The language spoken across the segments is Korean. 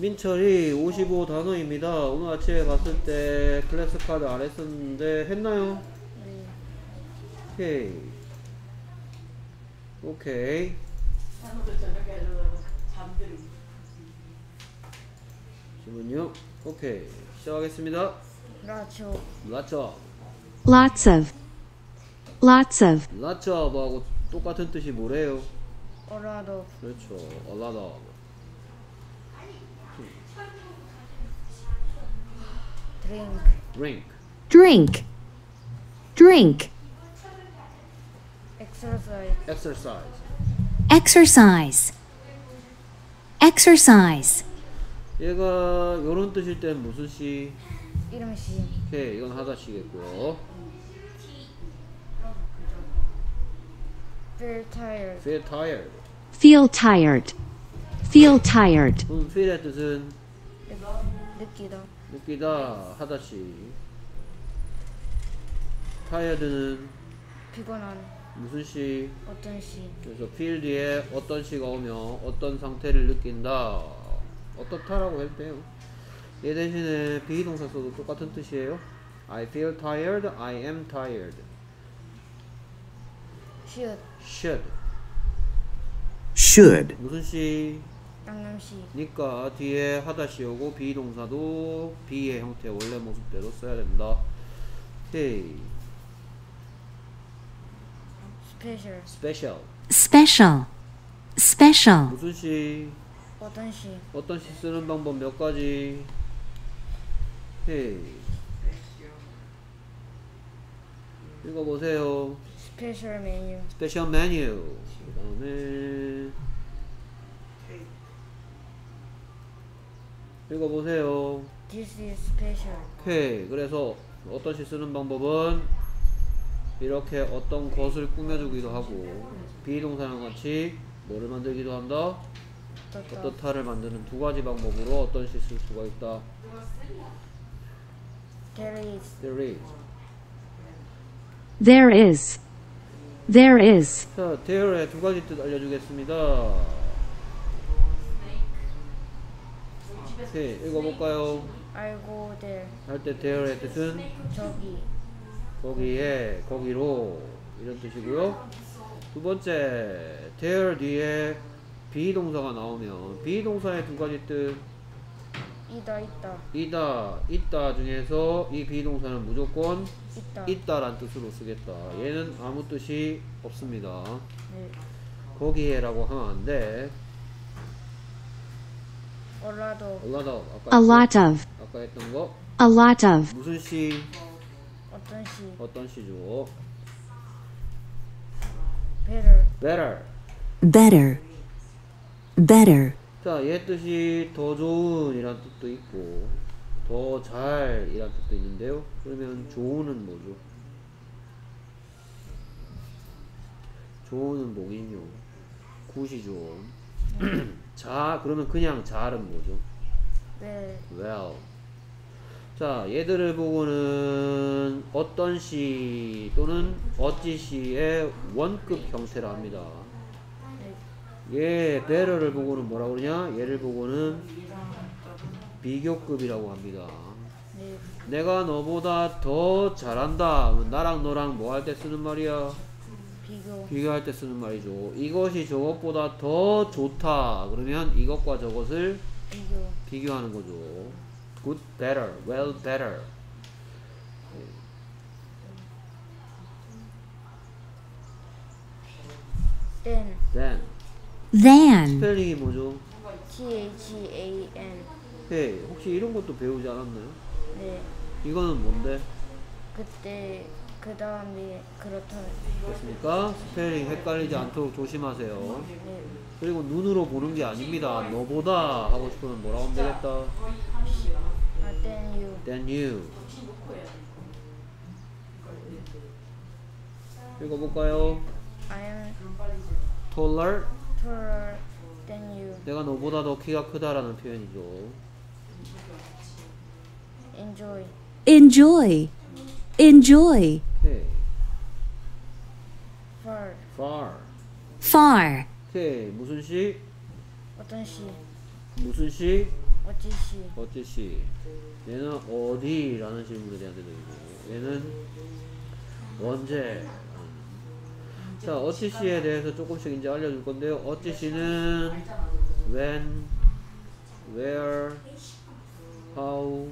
민철이 55 단어입니다. 오늘 아침에 봤을 때 클래스 카드 안 했었는데 했나요? 네. 오케이. 오케이. 질문요? 오케이. 시작하겠습니다. 라초 라처. lots of, lots of, 라처하고 똑같은 뜻이 뭐래요? 오라도 그렇죠. a lot of. 드링크 drink. drink, drink, 엑서사이즈 exercise. exercise, exercise, 얘가 요런 뜻일 땐 무슨 시? 이름시 오케이. 이건 하다시겠고요. feel tired feel tired. feel tired, feel tired, 그럼 feel의 뜻은 느- 느끼다 느끼다 하다시. tired는 피곤한 무슨 시? 어떤 시 그래서 feel 뒤에 어떤 시가 오면 어떤 상태를 느낀다. 어떻다라고 해도 돼요. 얘 대신에 비동사 써도 똑같은 뜻이에요. I feel tired. I am tired. should should. should, 무슨 시? 양념시 니까 뒤에 하다시 오고 비동사도 be의 형태 원래 모습대로 써야 된다. 오케이. special special. special, special, 무슨 시? 어떤 시 어떤 시 쓰는 방법 몇 가지? 헤이. 읽어보세요. special menu special menu. 그 다음에. 읽어보세요. this is special 오케이. 그래서 어떤 시 쓰는 방법은 이렇게 어떤 것을 꾸며주기도 하고 be동사랑 같이 뭐를 만들기도 한다? 어떻다 어떻다를 만드는 두 가지 방법으로 어떤 시 쓸 수가 있다. there is There is. there is, there is, 자, there의 두 가지 뜻 알려주겠습니다. 오케이, 읽어볼까요? There 할때 there의 뜻은 저기 거기에, 거기로 이런 뜻이고요. 두 번째, there 뒤에 비동사가 나오면 비동사의 두 가지 뜻 이다 있다 이다, 있다 중에서 이 비동사는 무조건 있다 있다란 뜻으로 쓰겠다. 얘는 아무 뜻이 없습니다. 네. 거기에라고 하면 안 돼. A lot of a 했죠? lot of, 아까 했던 거 a lot of, 무슨 시 어떤 시 어떤 시죠? better better. better, better, 자, 얘 뜻이 더 좋은이란 뜻도 있고 더 잘이란 뜻도 있는데요. 그러면 좋은은 뭐죠? 좋은은 뭐긴요? 굿이죠. 자, 그러면 그냥 잘은 뭐죠? well well. 자, 얘들을 보고는 어떤 시 또는 어찌 시의 원급 형태라 합니다. 네. 얘 better를 보고는 뭐라 그러냐? 얘를 보고는 비교급이라고 합니다. 네. 내가 너보다 더 잘한다. 나랑 너랑 뭐 할 때 쓰는 말이야? 비교 비교할 때 쓰는 말이죠. 이것이 저것보다 더 좋다. 그러면 이것과 저것을 비교 비교하는 거죠. good, better, well, better. then then than, 스펠링이 뭐죠? T H A N 네, 혹시 이런 것도 배우지 않았나요? 네 이거는 뭔데? 그때 그 다음에 그렇다 됐습니까? 스펠링 헷갈리지 않도록 조심하세요. 네 그리고 눈으로 보는 게 아닙니다. 너보다 하고 싶으면 뭐라고 하면 되겠다? 아, than you Than you. 읽어볼까요? I am taller. taller than you 내가 너보다 더 키가 크다라는 표현이죠. enjoy enjoy, enjoy, 오케이. far far. far, 오케이. 무슨 시? 어떤 시 무슨 시? 어찌 시 어찌 시 얘는 어디라는 질문에 대한 대답이고 얘는 언제 자 어찌시에 대해서 조금씩 이제 알려줄 건데요 어찌시는 when where how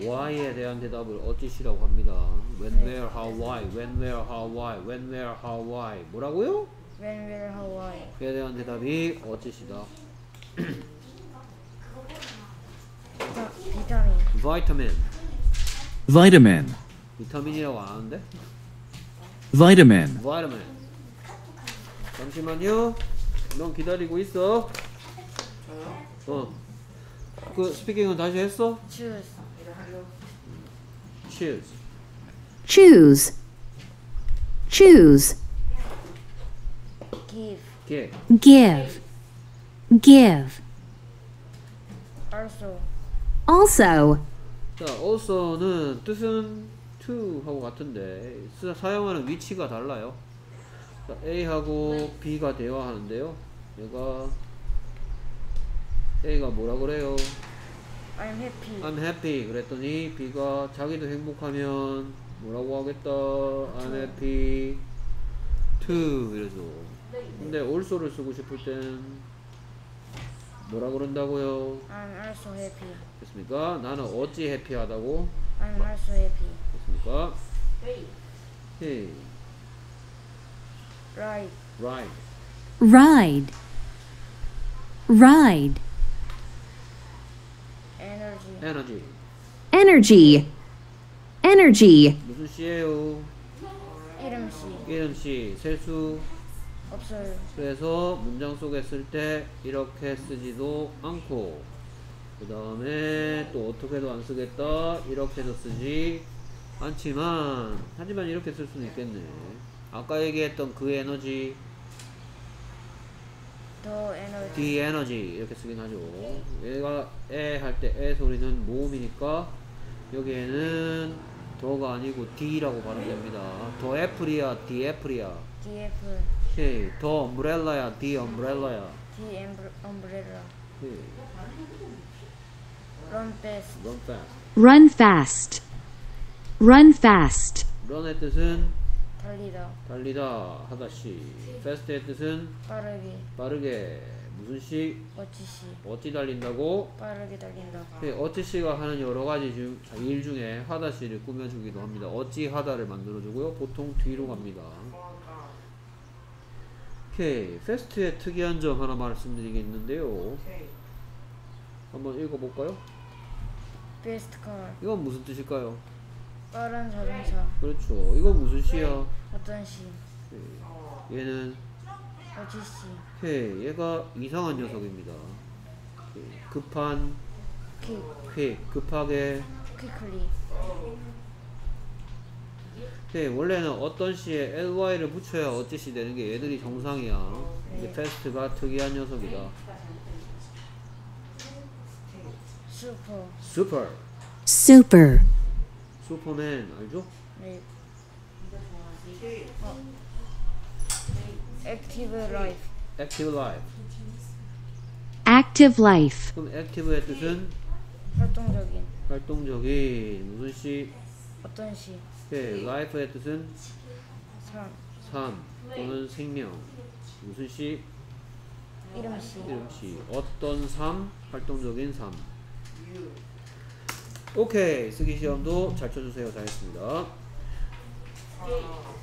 why에 대한 대답을 어찌시라고 합니다 when where how why when where how why when where how why 뭐라고요? when will how why 그에 대한 대답이 어찌시다 비타, 비타민 vitamin vitamin, 비타민이라고 안 하는데? vitamin, vitamin. 잠시만요. 넌 기다리고 있어. 어. 그 스피킹은 다시 했어? choose choose. choose, choose, give get. give, give. also Also, 자, also는 뜻은 to 하고 같은데 쓰- 사용하는 위치가 달라요. 자, A하고 B가 대화하는데요. 얘가 A가 뭐라 그래요? I'm happy I'm happy 그랬더니 B가 자기도 행복하면 뭐라고 하겠다 I'm happy too 이래서 근데 also를 쓰고 싶을 땐 뭐라 그런다고요 I'm also happy 됐습니까 나는 어찌 해피하다고 I'm also happy 됐습니까 hey right right ride, ride, energy. Energy. Energy, energy, 무슨 씨예요? 이름 씨. 이름 씨. 세수. 없어요. 그래서 문장 속에 쓸 때 이렇게 쓰지도 않고 그 다음에 또 어떻게도 안 쓰겠다 이렇게도 쓰지 않지만 하지만 이렇게 쓸 수는 있겠네. 아까 얘기했던 그 에너지 더 에너지. the energy 이렇게 쓰긴 하죠. 얘가 에 할 때 에 소리는 모음이니까 여기에는 더가 아니고 D라고 발음됩니다. 더 애플이야 D 애플이야. DF 오케이 더 엄브렐라야 D 엄브렐라야. D umbrella. 오케이 run fast. Run fast. Run fast, run fast, run의 뜻은 달리다. 달리다 하다시. fast의 뜻은 빠르게. 빠르게. 무슨 시? 어찌시? 어찌 달린다고? 빠르게 달린다. 오케이, 어찌 씨가 하는 여러 가지 중, 일 중에 하다 씨를 꾸며주기도 합니다. 어찌 하다를 만들어주고요. 보통 뒤로 갑니다. 오케이. fast의 특이한 점 하나 말씀드리겠는데요. 한번 읽어볼까요? fast car 이건 무슨 뜻일까요? 빠른 자동차. 그렇죠. 이건 무슨 시야? 어떤 시? 얘는 어찌시? 회, 얘가 이상한 녀석입니다. 예, 급한, 킥 회, 급하게. quickly 회, 원래는 어떤 시에 ly를 붙여야 어찌시 되는 게 얘들이 정상이야. 이제 fast가 특이한 녀석이다. super super, super, 슈퍼맨 알죠? 네. 어. active life. Active life. active life, 그럼 active의 뜻은? 활동적인. 활동적인. 무슨 시? 어떤 시? 회, life의 뜻은? 삶. 삶. 또는 생명. 무슨 시? 이름 시. 이름 시. 어떤 삶? 활동적인 삶 오케이. 쓰기 시험도 잘 쳐주세요. 잘했습니다. 아.